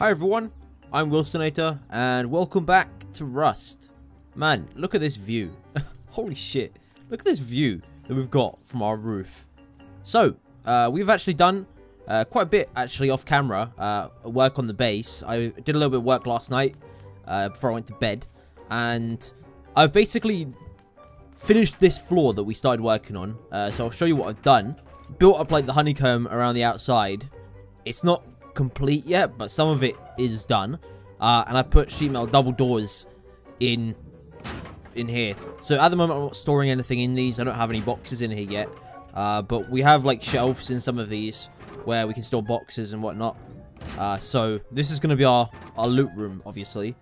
Hi everyone, I'm Wilsonator, and welcome back to Rust. Man, look at this view. Holy shit. Look at this view that we've got from our roof. So, uh, we've actually done uh, quite a bit, actually, off camera, uh, work on the base. I did a little bit of work last night uh, before I went to bed, and I've basically finished this floor that we started working on. Uh, so I'll show you what I've done. Built up, like, the honeycomb around the outside. It's not complete yet, but some of it is done. Uh, and I put sheet metal double doors in in here. So at the moment, I'm not storing anything in these. I don't have any boxes in here yet. Uh, but we have like shelves in some of these where we can store boxes and whatnot. Uh, so this is going to be our, our loot room, obviously.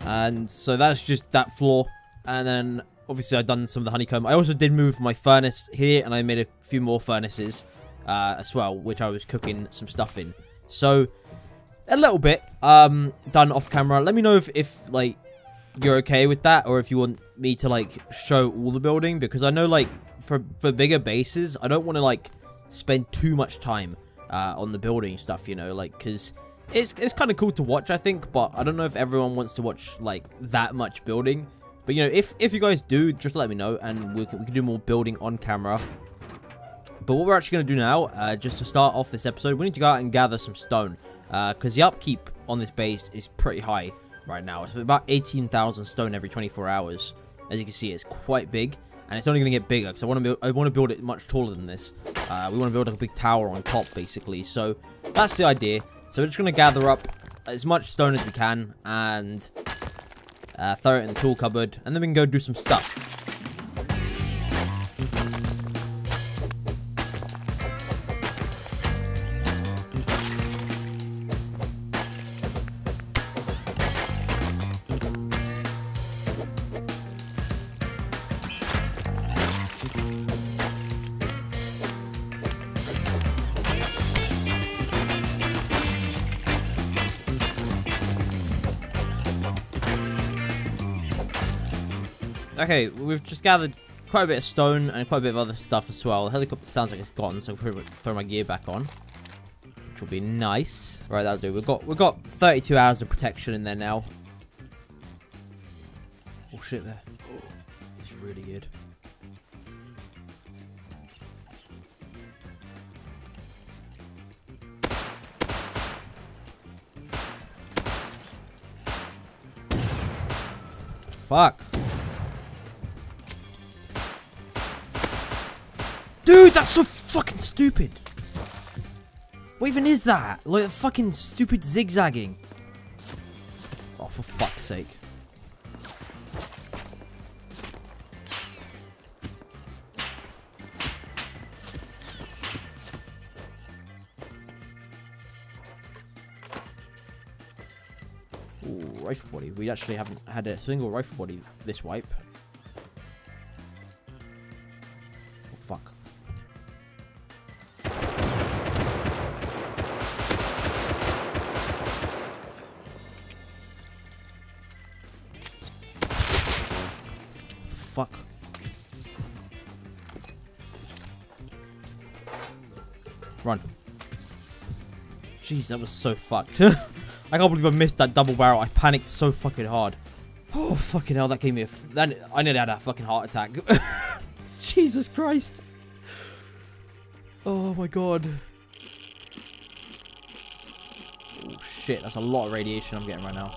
And so that's just that floor. And then obviously I've done some of the honeycomb. I also did move my furnace here and I made a few more furnaces uh, as well, which I was cooking some stuff in. So, a little bit um, done off camera. Let me know if, if, like, you're okay with that or if you want me to, like, show all the building. Because I know, like, for, for bigger bases, I don't want to, like, spend too much time uh, on the building stuff, you know, like, because it's, it's kind of cool to watch, I think, but I don't know if everyone wants to watch, like, that much building. But, you know, if, if you guys do, just let me know, and we can, we can do more building on camera. But what we're actually going to do now, uh, just to start off this episode, we need to go out and gather some stone. Because uh, the upkeep on this base is pretty high right now. It's about 18,000 stone every 24 hours. As you can see, it's quite big. And it's only going to get bigger because I want to I want to build it much taller than this. Uh, we want to build a big tower on top, basically. So that's the idea. So we're just going to gather up as much stone as we can and uh, throw it in the tool cupboard. And then we can go do some stuff. Okay, we've just gathered quite a bit of stone and quite a bit of other stuff as well. The helicopter sounds like it's gone, so I'll throw my gear back on. Which will be nice. Right, that'll do. We've got we've got 32 hours of protection in there now. Oh shit there. Oh, it's really good. Fuck. Stupid. What even is that? Like, fucking stupid zigzagging. Oh, for fuck's sake. Ooh, rifle body. We actually haven't had a single rifle body this wipe. Jeez, that was so fucked. I can't believe I missed that double barrel. I panicked so fucking hard. Oh, fucking hell, that gave me a... That, I nearly had a fucking heart attack. Jesus Christ. Oh my god. Oh shit, that's a lot of radiation I'm getting right now.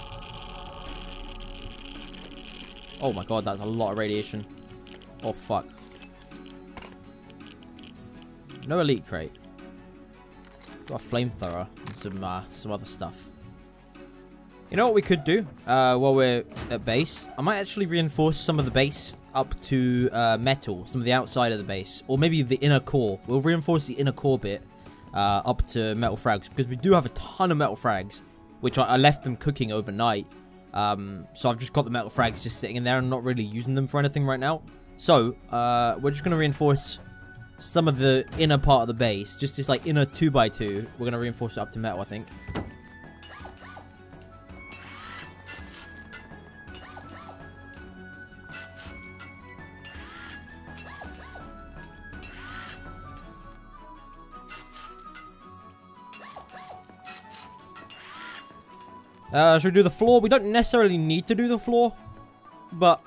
Oh my god, that's a lot of radiation. Oh fuck. No elite crate. Got a flamethrower and some uh, some other stuff. You know what we could do uh, while we're at base? I might actually reinforce some of the base up to uh, metal, some of the outside of the base, or maybe the inner core. We'll reinforce the inner core bit uh, up to metal frags because we do have a ton of metal frags, which I, I left them cooking overnight. Um, so I've just got the metal frags just sitting in there and not really using them for anything right now. So, uh, we're just going to reinforce some of the inner part of the base. Just this, like, inner 2x2. We're going to reinforce it up to metal, I think. Uh, should we do the floor? We don't necessarily need to do the floor, but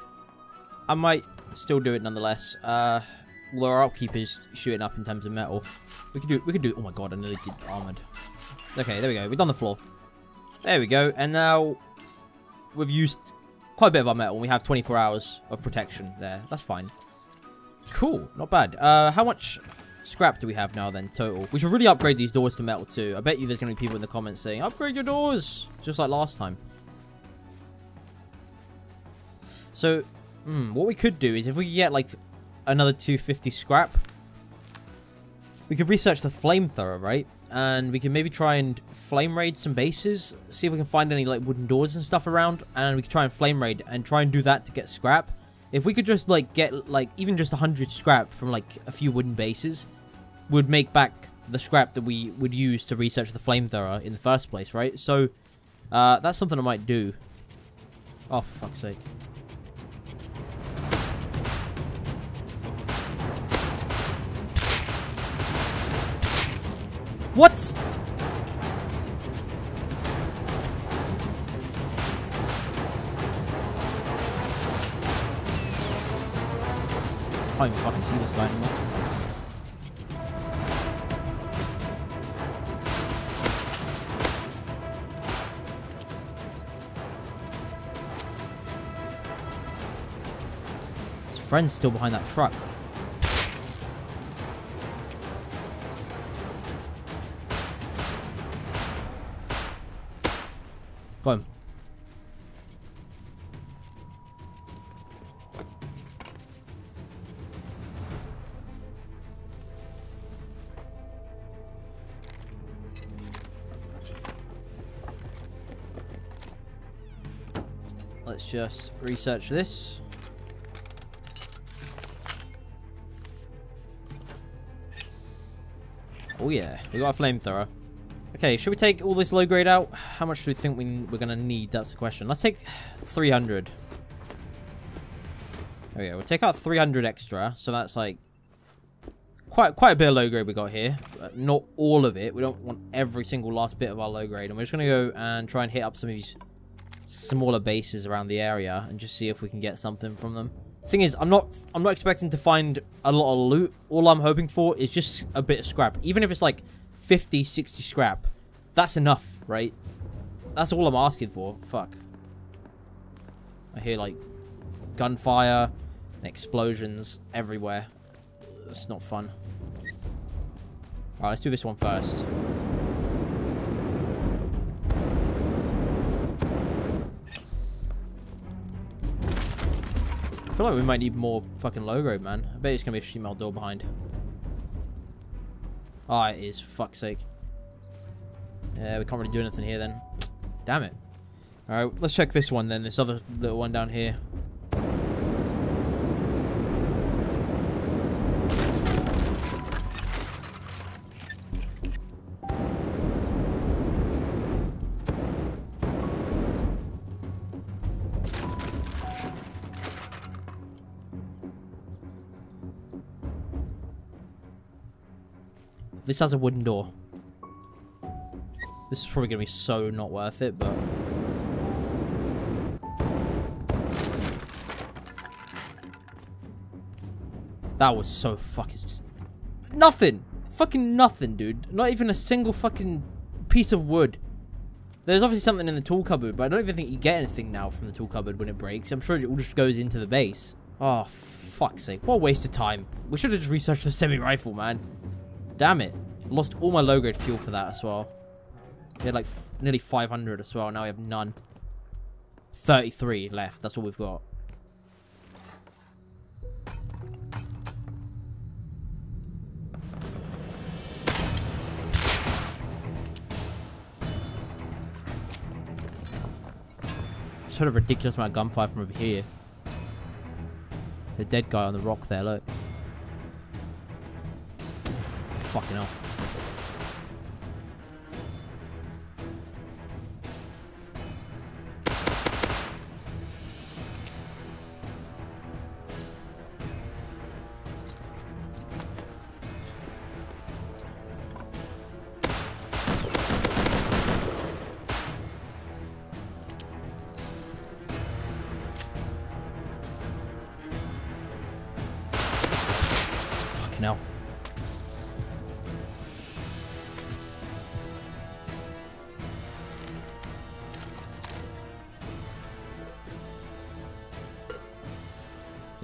I might still do it nonetheless. Uh, our upkeep is shooting up in terms of metal. We could do. We could do. Oh my god! I nearly did armored. Okay, there we go. We've done the floor. There we go. And now we've used quite a bit of our metal. and We have 24 hours of protection there. That's fine. Cool. Not bad. Uh, how much scrap do we have now then total? We should really upgrade these doors to metal too. I bet you there's going to be people in the comments saying, upgrade your doors! Just like last time. So, hmm, what we could do is if we get like another 250 scrap, we could research the flamethrower, right? And we can maybe try and flame raid some bases, see if we can find any like wooden doors and stuff around, and we could try and flame raid and try and do that to get scrap. If we could just like get like even just 100 scrap from like a few wooden bases, would make back the scrap that we would use to research the flamethrower in the first place, right? So, uh, that's something I might do. Oh, for fuck's sake. What? I can't even fucking see this guy anymore. His friend's still behind that truck. Just research this. Oh yeah, we got a flamethrower. Okay, should we take all this low grade out? How much do we think we, we're going to need? That's the question. Let's take 300. There we go. We'll take out 300 extra. So that's like quite quite a bit of low grade we got here. not all of it. We don't want every single last bit of our low grade. And we're just going to go and try and hit up some of these smaller bases around the area and just see if we can get something from them. Thing is, I'm not I'm not expecting to find a lot of loot. All I'm hoping for is just a bit of scrap. Even if it's like 50, 60 scrap. That's enough, right? That's all I'm asking for. Fuck. I hear, like, gunfire and explosions everywhere. It's not fun. Alright, let's do this one first. Feel like we might need more fucking logo, man. I bet it's gonna be a metal door behind. Oh, it is. Fuck's sake. Yeah, we can't really do anything here then. Damn it. Alright, let's check this one then. This other little one down here. This has a wooden door. This is probably going to be so not worth it, but... That was so fucking... Nothing! Fucking nothing, dude. Not even a single fucking piece of wood. There's obviously something in the tool cupboard, but I don't even think you get anything now from the tool cupboard when it breaks. I'm sure it all just goes into the base. Oh, fuck's sake. What a waste of time. We should have just researched the semi-rifle, man. Damn it. Lost all my low-grade fuel for that as well. We had like nearly 500 as well. Now we have none. 33 left. That's all we've got. Just heard a ridiculous amount of gunfire from over here. The dead guy on the rock there, look. Fucking hell.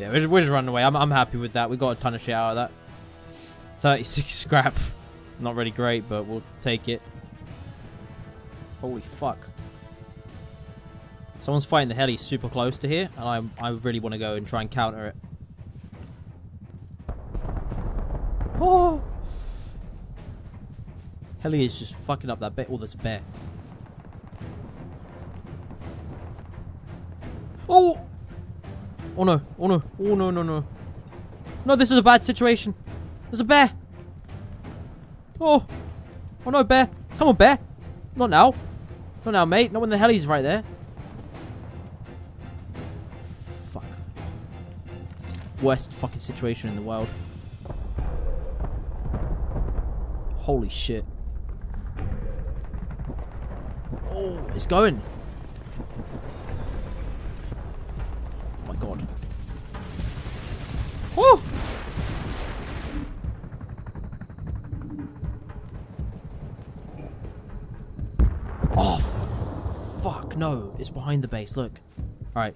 Yeah, we're just, we're just running away. I'm, I'm happy with that. We got a ton of shit out of that. 36 scrap. Not really great, but we'll take it. Holy fuck. Someone's fighting the heli super close to here, and I, I really want to go and try and counter it. Oh! Heli is just fucking up that bit. Oh, a bear. Oh! Oh no, oh no, oh no, no, no. No, this is a bad situation. There's a bear. Oh. Oh no, bear. Come on, bear. Not now. Not now, mate. Not when the heli's right there. Fuck. Worst fucking situation in the world. Holy shit. Oh, it's going. Fuck, no. It's behind the base, look. Alright.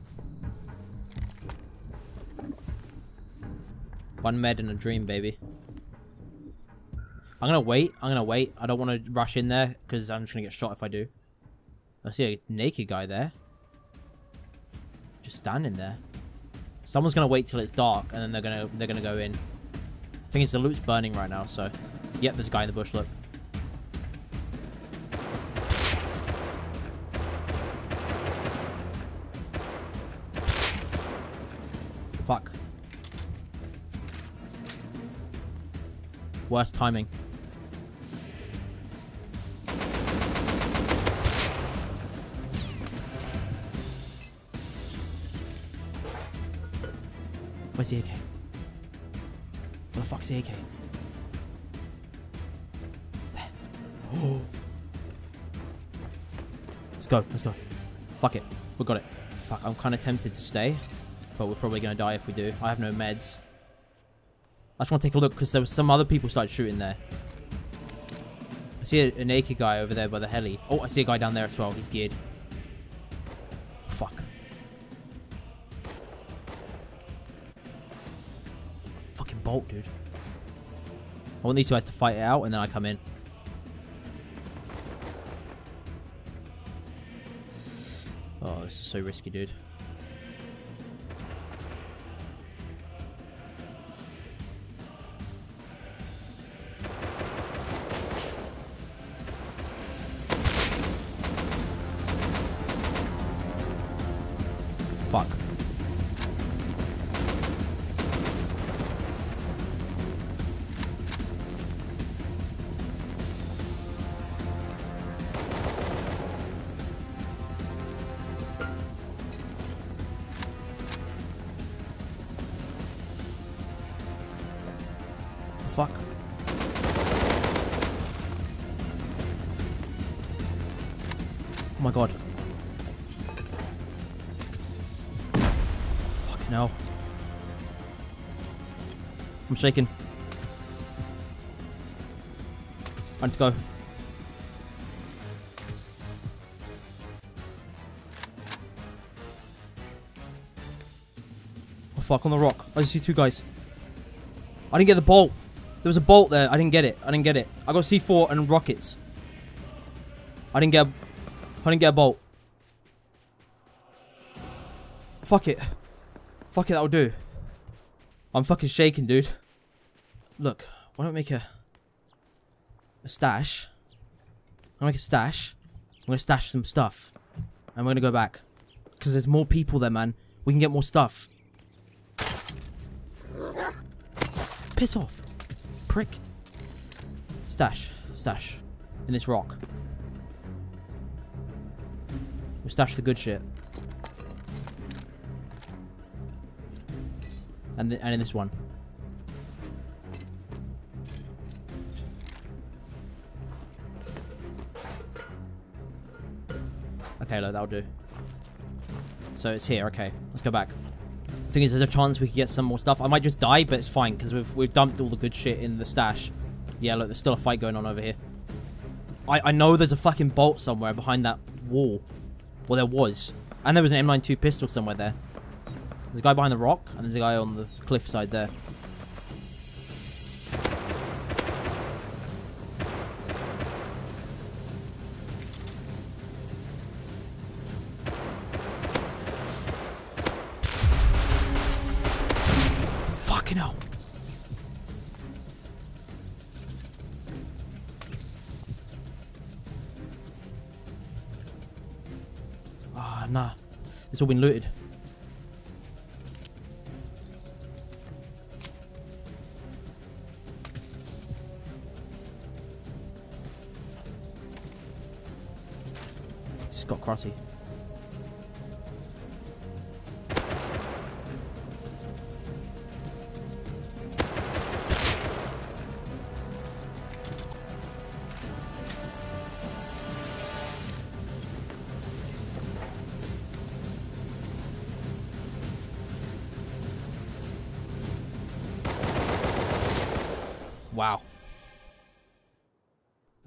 One med and a dream, baby. I'm gonna wait. I'm gonna wait. I don't want to rush in there, because I'm just gonna get shot if I do. I see a naked guy there. Just standing there. Someone's gonna wait till it's dark, and then they're gonna they're gonna go in. I think it's the loot's burning right now, so... Yep, there's a guy in the bush, look. Fuck. Worst timing. Where's the AK? Where the fuck's the AK? There. Let's go, let's go. Fuck it. We got it. Fuck, I'm kind of tempted to stay. But we're probably going to die if we do. I have no meds. I just want to take a look because there was some other people started shooting there. I see a, a naked guy over there by the heli. Oh, I see a guy down there as well. He's geared. Fuck. Fucking bolt, dude. I want these two guys to fight it out and then I come in. Oh, this is so risky, dude. Oh my god. Fucking hell. I'm shaking. I need to go. Oh fuck, on the rock. I just see two guys. I didn't get the bolt. There was a bolt there. I didn't get it. I didn't get it. I got C4 and rockets. I didn't get I didn't get a bolt. Fuck it. Fuck it, that'll do. I'm fucking shaking, dude. Look, why don't we make a a stash? I'm gonna make a stash. I'm gonna stash some stuff. And we're gonna go back. Because there's more people there, man. We can get more stuff. Piss off. Prick. Stash. Stash. In this rock. Stash the good shit. And, and in this one. Okay, look, that'll do. So it's here, okay. Let's go back. Thing is, there's a chance we could get some more stuff. I might just die, but it's fine because we've we've dumped all the good shit in the stash. Yeah, look, there's still a fight going on over here. I I know there's a fucking bolt somewhere behind that wall. Well, there was, and there was an M92 pistol somewhere there. There's a guy behind the rock, and there's a guy on the cliff side there. It's all been looted. Just got crossy.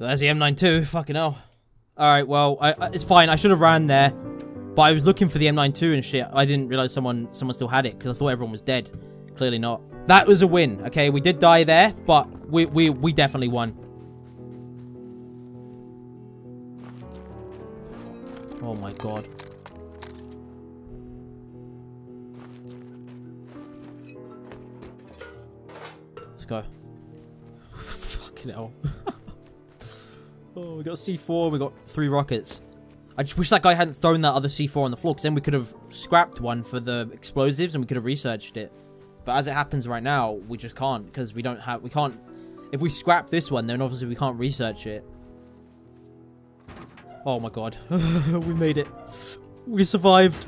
There's the M92. Fucking hell. Alright, well, I, I, it's fine. I should have ran there. But I was looking for the M92 and shit. I didn't realize someone someone still had it because I thought everyone was dead. Clearly not. That was a win. Okay, we did die there, but we, we, we definitely won. Oh my god. Let's go. Fucking hell. oh, we got C4, we got three rockets. I just wish that guy hadn't thrown that other C4 on the floor, because then we could have scrapped one for the explosives and we could have researched it. But as it happens right now, we just can't, because we don't have, we can't, if we scrap this one, then obviously we can't research it. Oh my god. we made it. We survived.